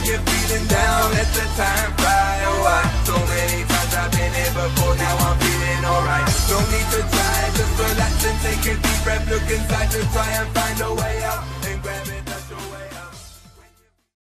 when you're feeling down, let the time fly. Oh, I, so many times I've been here before, now I'm feeling alright. Don't need to try, just relax and take a deep breath. Look inside to try and find a way.